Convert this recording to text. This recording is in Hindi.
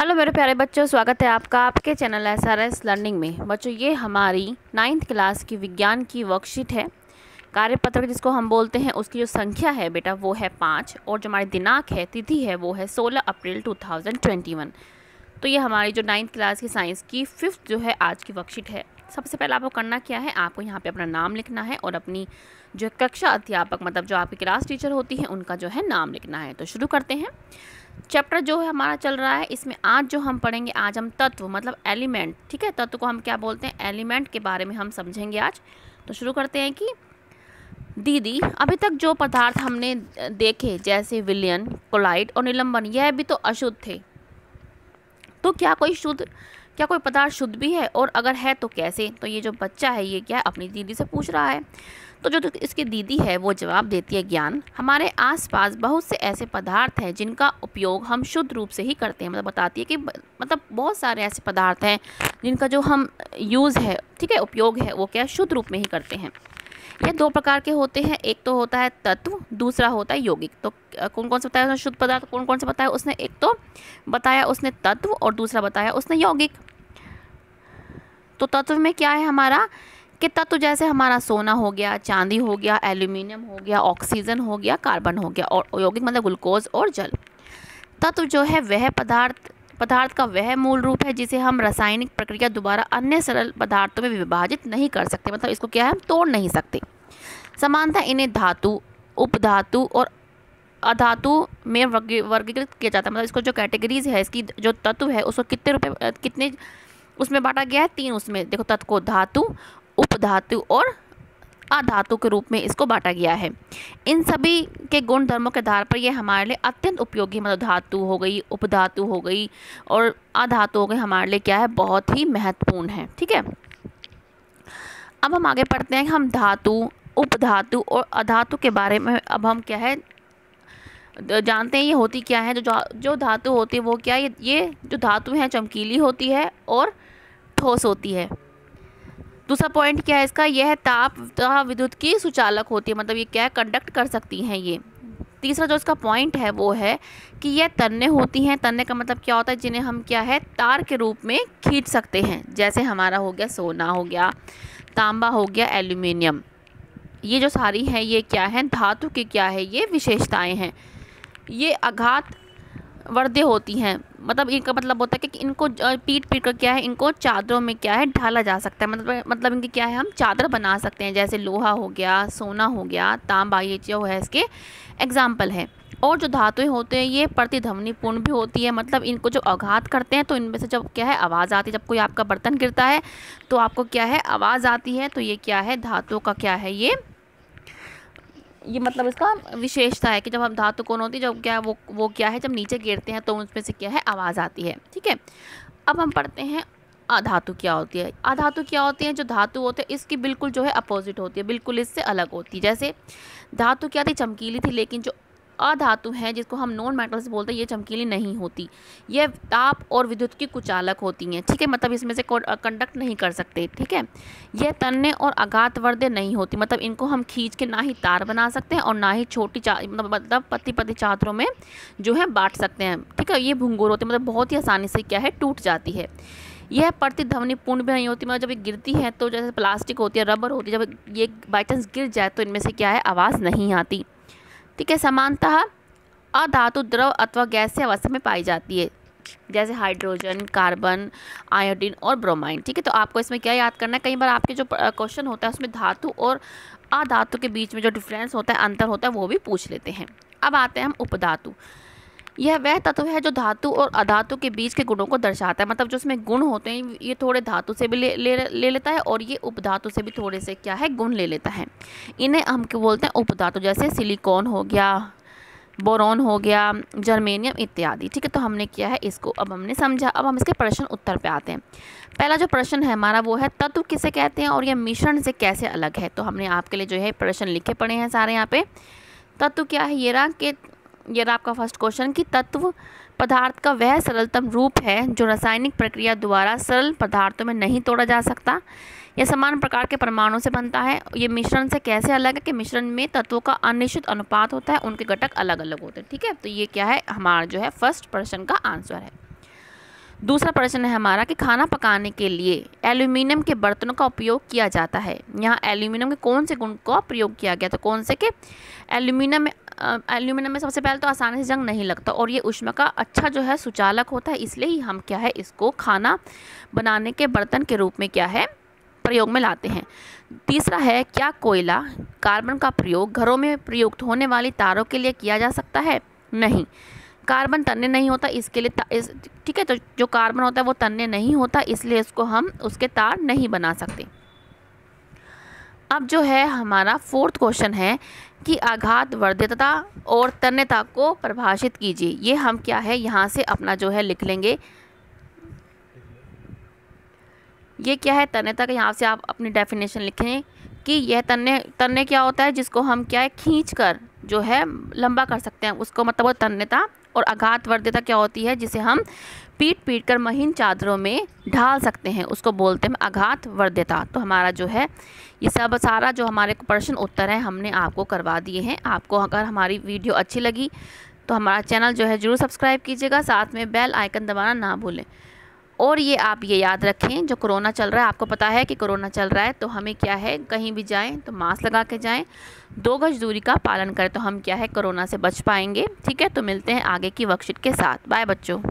हेलो मेरे प्यारे बच्चों, स्वागत है आपका आपके channel S R S learning में। बच्चों, ये हमारी नाइन्थ क्लास की विज्ञान की वर्कशीट है। कार्यपत्र जिसको हम बोलते हैं, उसकी जो संख्या है बेटा, वो है पाँच और जो हमारी दिनांक है, तिथि है, वो है सोलह अप्रैल टू थाउज़ेंड ट्वेंटी वन तो ये हमारी जो नाइन्थ क्लास की साइंस की फिफ्थ जो है आज की वर्कशीट है। सबसे पहले आपको करना क्या है, आपको यहाँ पे अपना नाम लिखना है और अपनी जो कक्षा अध्यापक मतलब जो आपकी क्लास टीचर होती है, उनका जो है नाम लिखना है। तो शुरू करते हैं। चैप्टर जो है हमारा चल रहा है, इसमें आज जो हम पढ़ेंगे, आज हम तत्व मतलब एलिमेंट ठीक है? तत्व को हम क्या बोलते हैं? एलिमेंट के बारे में हम समझेंगे आज। तो शुरू करते हैं कि दीदी, अभी तक जो पदार्थ हमने देखे, जैसे विलियन कोलाइट और निलंबन, यह भी तो अशुद्ध थे। तो क्या कोई शुद्ध क्या कोई पदार्थ शुद्ध भी है? और अगर है तो कैसे? तो ये जो बच्चा है, ये क्या अपनी दीदी से पूछ रहा है? तो जो तो इसकी दीदी है, वो जवाब देती है ज्ञान। हमारे आसपास बहुत से ऐसे पदार्थ हैं जिनका उपयोग हम शुद्ध रूप से ही करते हैं। मतलब बताती है कि मतलब बहुत सारे ऐसे पदार्थ हैं जिनका जो हम यूज़ है, ठीक है, उपयोग है, वो क्या शुद्ध रूप में ही करते हैं। ये दो प्रकार के होते हैं। एक तो होता है तत्व, दूसरा होता है यौगिक। तो कौन कौन से बताया उसने? शुद्ध पदार्थ कौन कौन से बताया उसने? एक तो बताया उसने तत्व और दूसरा बताया उसने यौगिक। तो तत्व में क्या है हमारा? कि तत्व जैसे हमारा सोना हो गया, चांदी हो गया, एल्यूमिनियम हो गया, ऑक्सीजन हो गया, कार्बन हो गया और यौगिक मतलब ग्लूकोज और जल। तत्व जो है, वह पदार्थ पदार्थ का वह मूल रूप है जिसे हम रासायनिक प्रक्रिया द्वारा अन्य सरल पदार्थों में विभाजित नहीं कर सकते। मतलब इसको क्या है? तोड़ नहीं सकते। समानता इन्हें धातु उपधातु और अधातु में वर्गीकृत किया जाता है। मतलब इसको जो कैटेगरीज है, इसकी जो तत्व है, उसको कितने रुपये कितने, उसमें बांटा गया है? तीन उसमें। देखो, तत्व को धातु उपधातु और अधातु के रूप में इसको बांटा गया है। इन सभी के गुण धर्मों के आधार पर यह हमारे लिए अत्यंत उपयोगी मतलब धातु हो गई, उपधातु हो गई और अधातु हो गई हमारे लिए क्या है? बहुत ही महत्वपूर्ण है, ठीक है? अब हम आगे पढ़ते हैं हम धातु, उपधातु और अधातु के बारे में अब हम क्या है? जानते हैं ये होती क्या है? जो जो धातु होती है वो क्या है? ये जो धातु हैं, चमकीली होती है और ठोस होती है। दूसरा पॉइंट क्या है इसका? यह है ताप तथा विद्युत की सुचालक होती है। मतलब ये क्या है? कंडक्ट कर सकती हैं ये। तीसरा जो इसका पॉइंट है वो है कि यह तन्ने होती हैं। तन्ने का मतलब क्या होता है? जिन्हें हम क्या है? तार के रूप में खींच सकते हैं। जैसे हमारा हो गया सोना, हो गया तांबा, हो गया एल्यूमिनियम ये जो सारी हैं, ये क्या है? धातु की क्या है? ये विशेषताएँ हैं। ये आघात वर्दे होती हैं। मतलब इनका मतलब होता है कि इनको पीट पीट कर क्या है, इनको चादरों में क्या है, ढाला जा सकता है। मतलब मतलब इनकी क्या है, हम चादर बना सकते हैं, जैसे लोहा हो गया, सोना हो गया, तांबा, ये जो है इसके एग्ज़ाम्पल है। और जो धातुएँ होते हैं, ये प्रतिध्वनि पूर्ण भी होती है। मतलब इनको जो आघात करते हैं तो इनमें से जब क्या है, आवाज़ आती है। जब कोई आपका बर्तन गिरता है तो आपको क्या है, आवाज़ आती है तो ये क्या है, धातुओं का क्या है, ये ये मतलब इसका विशेषता है कि जब हम धातु कौन होती है, जब क्या वो वो क्या है, जब नीचे गिरते हैं तो उसमें से क्या है, आवाज़ आती है, ठीक है? अब हम पढ़ते हैं अधातु क्या होती है। अधातु क्या होती है? जो धातु होते हैं, इसकी बिल्कुल जो है अपोजिट होती है, बिल्कुल इससे अलग होती है। जैसे धातु क्या थी? चमकीली थी, लेकिन जो अधातु हैं जिसको हम नॉन मेटल्स बोलते हैं ये चमकीली नहीं होती। ये ताप और विद्युत की कुचालक होती हैं ठीक है? मतलब इसमें से कंडक्ट नहीं कर सकते ठीक है? ये तन्ने और अगात वर्दे नहीं होती मतलब इनको हम खींच के ना ही तार बना सकते हैं और ना ही छोटी मतलब, मतलब पति पति चादरों में जो है बांट सकते हैं ठीक है? ये भूंगुर होते मतलब बहुत ही आसानी से क्या है टूट जाती है। यह प्रतिध्वनि पूर्ण भी नहीं होती मतलब जब ये गिरती है तो जैसे प्लास्टिक होती है रबर होती है जब ये बाई चांस गिर जाए तो इनमें से क्या है आवाज़ नहीं आती। ठीक है समानतः अधातु द्रव अथवा गैस से अवस्था में पाई जाती है। जैसे हाइड्रोजन, कार्बन, आयोडीन और ब्रोमाइन, ठीक है? तो आपको इसमें क्या याद करना है? कई बार आपके जो क्वेश्चन होता है, उसमें धातु और अधातु के बीच में जो डिफरेंस होता है, अंतर होता है, वो भी पूछ लेते हैं। अब आते हैं हम उपधातु। यह वह तत्व है जो धातु और अधातु के बीच के गुणों को दर्शाता है। मतलब जो उसमें गुण होते हैं ये थोड़े धातु से भी ले ले, ले लेता है और ये उपधातु से भी थोड़े से क्या है गुण ले लेता है। इन्हें हम क्या बोलते हैं? उपधातु जैसे सिलिकॉन हो गया बोरॉन हो गया जर्मेनियम इत्यादि। ठीक है तो हमने किया है इसको अब हमने समझा। अब हम इसके प्रश्न उत्तर पे आते हैं। पहला जो प्रश्न है हमारा वो है तत्व किसे कहते हैं और यह मिश्रण से कैसे अलग है? तो हमने आपके लिए जो है प्रश्न लिखे पड़े हैं सारे यहाँ पे। तत्व क्या है? ये रहा कि ये रहा आपका फ़र्स्ट क्वेश्चन कि तत्व पदार्थ का वह सरलतम रूप है जो रासायनिक प्रक्रिया द्वारा सरल पदार्थों में नहीं तोड़ा जा सकता। यह समान प्रकार के परमाणु से बनता है। ये मिश्रण से कैसे अलग है कि मिश्रण में तत्वों का अनिश्चित अनुपात होता है, उनके घटक अलग अलग होते हैं, ठीक है? तो ये क्या है? हमारा जो है फ़र्स्ट प्रश्न का आंसर है। दूसरा प्रश्न है हमारा कि खाना पकाने के लिए एल्यूमिनियम के बर्तनों का उपयोग किया जाता है। यहाँ एल्यूमिनियम के कौन से गुण का प्रयोग किया गया तो कौन से के? एल्यूमिनियम में एल्यूमिनियम में सबसे पहले तो आसानी से जंग नहीं लगता और ये उष्मा का अच्छा जो है सुचालक होता है, इसलिए ही हम क्या है, इसको खाना बनाने के बर्तन के रूप में क्या है, प्रयोग में लाते हैं। तीसरा है, क्या कोयला कार्बन का प्रयोग घरों में प्रयुक्त होने वाली तारों के लिए किया जा सकता है? नहीं। कार्बन तन्य नहीं होता, इसके लिए ठीक है तो जो कार्बन होता है वो तन्य नहीं होता, इसलिए इसको हम, उसके तार नहीं बना सकते। अब जो है हमारा फोर्थ क्वेश्चन है कि आघात वर्धितता और तन्यता को परिभाषित कीजिए। ये हम क्या है? यहाँ से अपना जो है लिख लेंगे। ये क्या है? तन्यता का यहाँ से आप अपनी डेफिनेशन लिखें कि यह तन्य तन्य क्या होता है? जिसको हम क्या है? खींच कर जो है लंबा कर सकते हैं। उसको मतलब वो तन्यता और आघात वर्ध्यता क्या होती है? जिसे हम पीट पीट कर महीन चादरों में ढाल सकते हैं। उसको बोलते हैं आघात वर्ध्यता। तो हमारा जो है, ये सब सारा जो हमारे प्रश्न उत्तर है, हमने आपको करवा दिए हैं। आपको अगर हमारी वीडियो अच्छी लगी तो हमारा चैनल जो है ज़रूर सब्सक्राइब कीजिएगा। साथ में बेल आइकन दबाना ना भूलें। और ये आप ये याद रखें, जो कोरोना चल रहा है, आपको पता है कि कोरोना चल रहा है तो हमें क्या है, कहीं भी जाएँ तो मास्क लगा के जाएँ। दो गज दूरी का पालन करें तो हम क्या है, कोरोना से बच पाएँगे। ठीक है तो मिलते हैं आगे की वर्कशीट के साथ। बाय बच्चों।